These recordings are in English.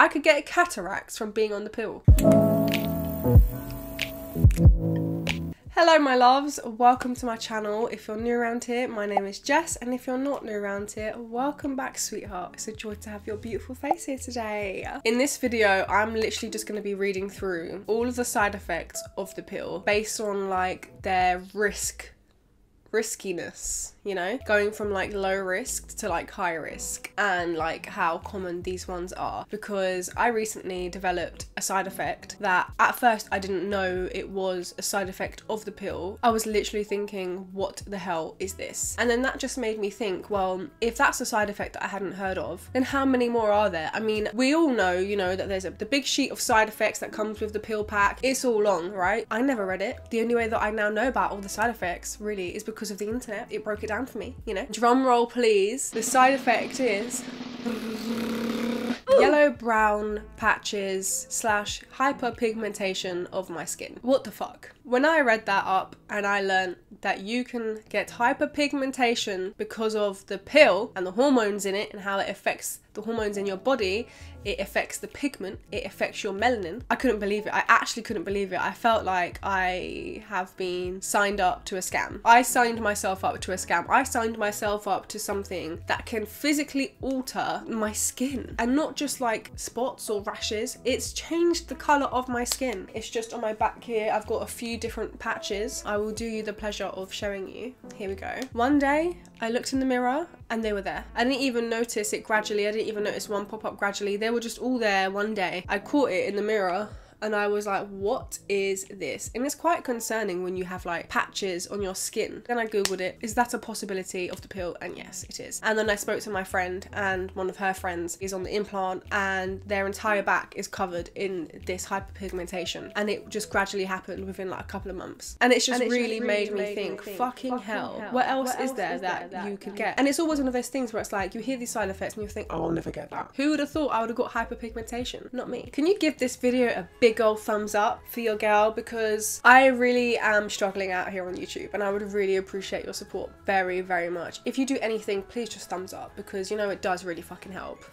I could get cataracts from being on the pill. Hello my loves, welcome to my channel. If you're new around here, my name is Jess and if you're not new around here, welcome back sweetheart. It's a joy to have your beautiful face here today. In this video, I'm literally just going to be reading through all of the side effects of the pill based on like their risk riskiness you know? Going from like low risk to like high risk. And like how common these ones are. Because i recently developed a side effect that at first i didn't know it was a side effect of the pill. I was literally thinking what the hell is this? And then that just made me think well if that's a side effect that i hadn't heard of then how many more are there? I mean we all know you know that there's a, the big sheet of side effects that comes with the pill pack. It's all long right? I never read it. The only way that i now know about all the side effects really is because of the internet it broke it down for me, you know. Drum roll, please. The side effect is yellow brown patches slash hyperpigmentation of my skin. What the fuck? When I read that up and I learned that you can get hyperpigmentation because of the pill and the hormones in it and how it affects the hormones in your body, it affects the pigment, it affects your melanin. I couldn't believe it. I actually couldn't believe it. I felt like I have been signed up to a scam. I signed myself up to a scam. I signed myself up to something that can physically alter my skin and not just like spots or rashes. It's changed the color of my skin. It's just on my back here. I've got a few different patches. I will do you the pleasure of showing you. Here we go. One day I looked in the mirror and they were there. I didn't even notice it gradually. I didn't even notice one pop up gradually. They were just all there one day. I caught it in the mirror and I was like, what is this? And it's quite concerning when you have like patches on your skin. Then I googled it, is that a possibility of the pill? And yes, it is. And then I spoke to my friend and one of her friends is on the implant and their entire back is covered in this hyperpigmentation and it just gradually happened within like a couple of months. And it's just, and it's really, just really, made, me, made think, me think, fucking, fucking hell, hell, what else, what is, else there is there that, that you could get? And it's always one of those things where it's like, you hear these side effects and you think, oh, I'll never get that. Who would have thought I would have got hyperpigmentation? Not me. Can you give this video a big big old thumbs up for your girl because I really am struggling out here on YouTube and I would really appreciate your support very, very much. If you do anything, please just thumbs up because you know it does really fucking help.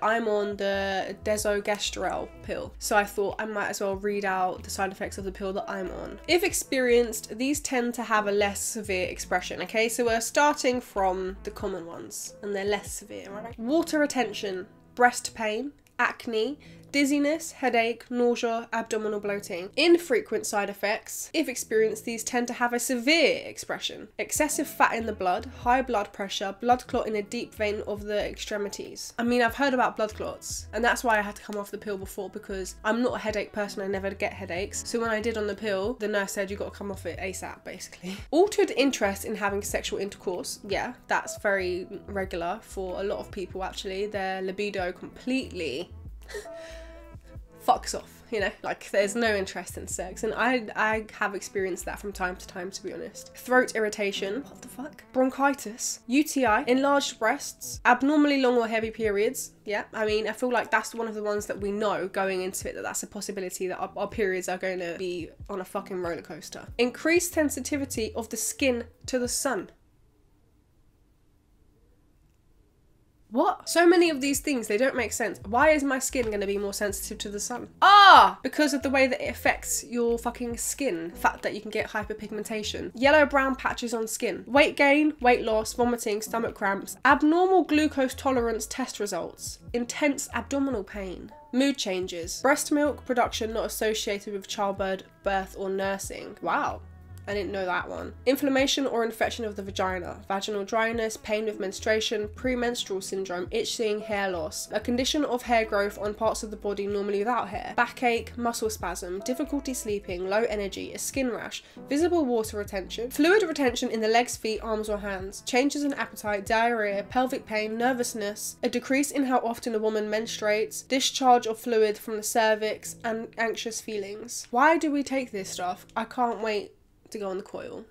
I'm on the desogestrel pill, so I thought I might as well read out the side effects of the pill that I'm on. If experienced, these tend to have a less severe expression, okay? So we're starting from the common ones, and they're less severe, right? Water retention, breast pain, acne, dizziness, headache, nausea, abdominal bloating. Infrequent side effects, if experienced, these tend to have a severe expression. Excessive fat in the blood, high blood pressure, blood clot in a deep vein of the extremities. I mean, I've heard about blood clots, and that's why I had to come off the pill before because I'm not a headache person, I never get headaches. So when I did on the pill, the nurse said you got to come off it ASAP, basically. Altered interest in having sexual intercourse, yeah, that's very regular for a lot of people actually. Their libido completely fucks off you know? Like there's no interest in sex. And i i have experienced that from time to time to be honest. Throat irritation. What the fuck? Bronchitis. Uti enlarged breasts. Abnormally long or heavy periods. Yeah i mean i feel like that's one of the ones that we know going into it that that's a possibility that our, our periods are going to be on a fucking roller coaster. Increased sensitivity of the skin to the sun What? So many of these things, they don't make sense. Why is my skin going to be more sensitive to the sun? Ah! Because of the way that it affects your fucking skin. The fact that you can get hyperpigmentation. Yellow brown patches on skin. Weight gain, weight loss, vomiting, stomach cramps. Abnormal glucose tolerance test results. Intense abdominal pain. Mood changes. Breast milk production not associated with childbirth, birth, or nursing. Wow. I didn't know that one. Inflammation or infection of the vagina, vaginal dryness, pain with menstruation, premenstrual syndrome, itching, hair loss, a condition of hair growth on parts of the body normally without hair, backache, muscle spasm, difficulty sleeping, low energy, a skin rash, visible water retention, fluid retention in the legs, feet, arms, or hands, changes in appetite, diarrhea, pelvic pain, nervousness, a decrease in how often a woman menstruates, discharge of fluid from the cervix, and anxious feelings. Why do we take this stuff? I can't wait to go on the coil.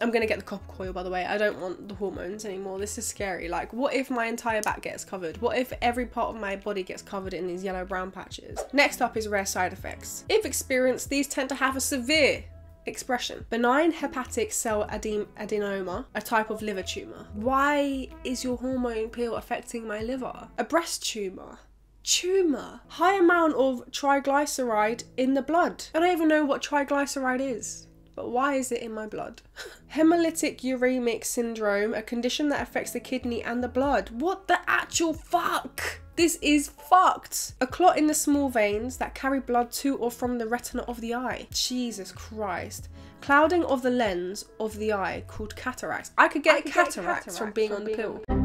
I'm gonna get the copper coil by the way. I don't want the hormones anymore. This is scary. Like what if my entire back gets covered? What if every part of my body gets covered in these yellow brown patches? Next up is rare side effects. If experienced, these tend to have a severe expression. Benign hepatic cell adem- adenoma, a type of liver tumour. Why is your hormone pill affecting my liver? A breast tumour. Tumour. High amount of triglyceride in the blood. I don't even know what triglyceride is. But why is it in my blood? Hemolytic uremic syndrome, a condition that affects the kidney and the blood. What the actual fuck? This is fucked. A clot in the small veins that carry blood to or from the retina of the eye. Jesus Christ. Clouding of the lens of the eye called cataracts. I could get, I could cataracts, get cataracts, from being from on the pill.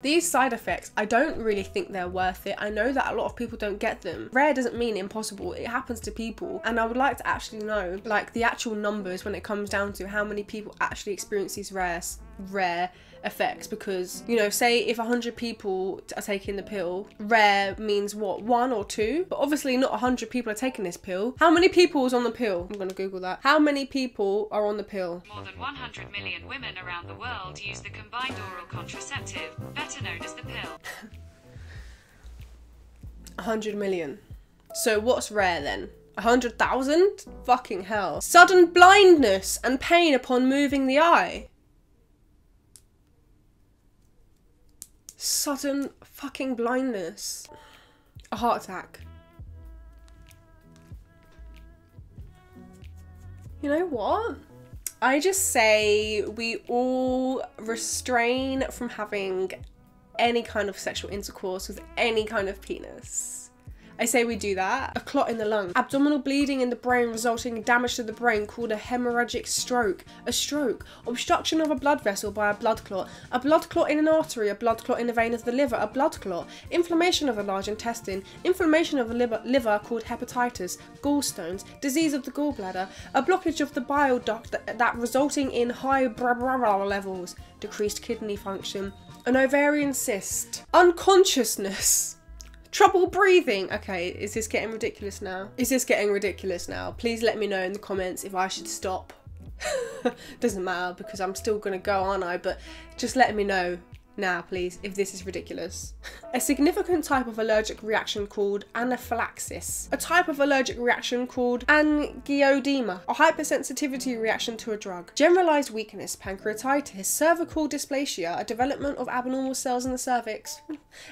These side effects, I don't really think they're worth it. I know that a lot of people don't get them. Rare doesn't mean impossible. It happens to people. And I would like to actually know like the actual numbers when it comes down to how many people actually experience these rare rare effects because you know say if 100 people are taking the pill rare means what one or two? But obviously not 100 people are taking this pill. How many people is on the pill? I'm gonna google that. How many people are on the pill? More than 100 million women around the world use the combined oral contraceptive better known as the pill. 100 million. So what's rare then? A hundred thousand? Fucking hell. Sudden blindness and pain upon moving the eye. Sudden fucking blindness. A heart attack. You know what? I just say we all restrain from having any kind of sexual intercourse with any kind of penis. I say we do that. A clot in the lung. Abdominal bleeding in the brain resulting in damage to the brain called a hemorrhagic stroke. A stroke. Obstruction of a blood vessel by a blood clot. A blood clot in an artery. A blood clot in the vein of the liver. A blood clot. Inflammation of the large intestine. Inflammation of the liver, liver called hepatitis. Gallstones. Disease of the gallbladder. A blockage of the bile duct that, that resulting in high levels. Decreased kidney function. An ovarian cyst. Unconsciousness Trouble breathing. Okay, is this getting ridiculous now? Is this getting ridiculous now? Please let me know in the comments if I should stop. Doesn't matter because I'm still gonna go, aren't I? But just let me know now, please, if this is ridiculous. a significant type of allergic reaction called anaphylaxis. A type of allergic reaction called angioedema. A hypersensitivity reaction to a drug. Generalized weakness, pancreatitis, cervical dysplasia, a development of abnormal cells in the cervix.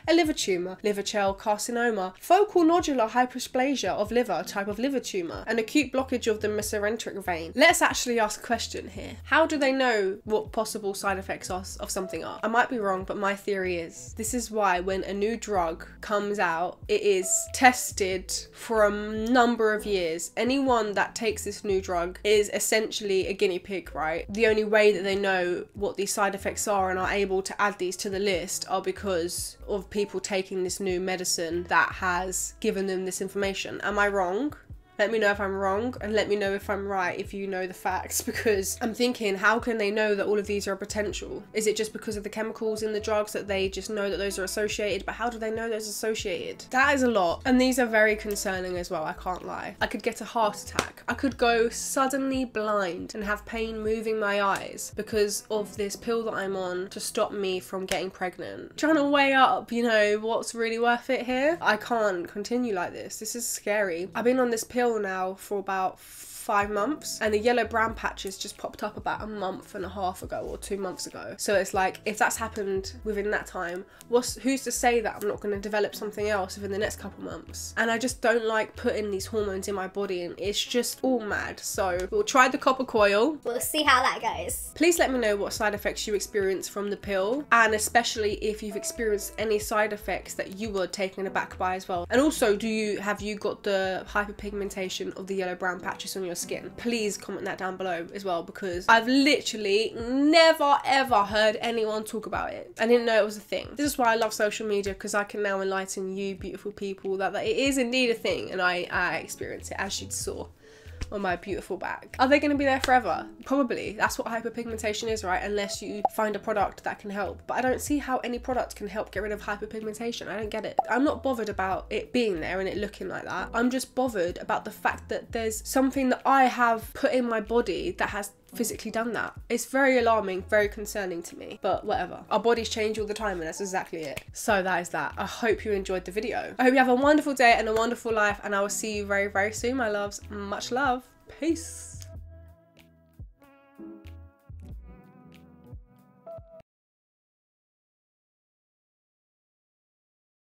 A liver tumor, liver cell carcinoma, focal nodular hypersplasia of liver, type of liver tumor, an acute blockage of the mesenteric vein. Let's actually ask a question here. How do they know what possible side effects of something are? I might be wrong wrong, but my theory is this is why when a new drug comes out, it is tested for a number of years. Anyone that takes this new drug is essentially a guinea pig, right? The only way that they know what these side effects are and are able to add these to the list are because of people taking this new medicine that has given them this information. Am I wrong? Let me know if I'm wrong and let me know if I'm right if you know the facts because I'm thinking, how can they know that all of these are potential? Is it just because of the chemicals in the drugs that they just know that those are associated? But how do they know those are associated? That is a lot. And these are very concerning as well, I can't lie. I could get a heart attack. I could go suddenly blind and have pain moving my eyes because of this pill that I'm on to stop me from getting pregnant. Trying to weigh up, you know, what's really worth it here. I can't continue like this. This is scary. I've been on this pill now for about five months and the yellow brown patches just popped up about a month and a half ago or two months ago. So it's like if that's happened within that time what's who's to say that i'm not going to develop something else within the next couple months? And i just don't like putting these hormones in my body and it's just all mad. So we'll try the copper coil. We'll see how that goes. Please let me know what side effects you experience from the pill and especially if you've experienced any side effects that you were taken aback by as well. And also do you have you got the hyperpigmentation of the yellow brown patches on your skin? Please comment that down below as well because I've literally never ever heard anyone talk about it. I didn't know it was a thing. This is why I love social media because I can now enlighten you beautiful people that, that it is indeed a thing and I, I experience it as you saw on my beautiful back. Are they going to be there forever? Probably. That's what hyperpigmentation is, right? Unless you find a product that can help. But I don't see how any product can help get rid of hyperpigmentation. I don't get it. I'm not bothered about it being there and it looking like that. I'm just bothered about the fact that there's something that I have put in my body that has physically done that. It's very alarming, very concerning to me, but whatever. Our bodies change all the time and that's exactly it. So that is that. I hope you enjoyed the video. I hope you have a wonderful day and a wonderful life and I will see you very, very soon, my loves. Much love. Peace.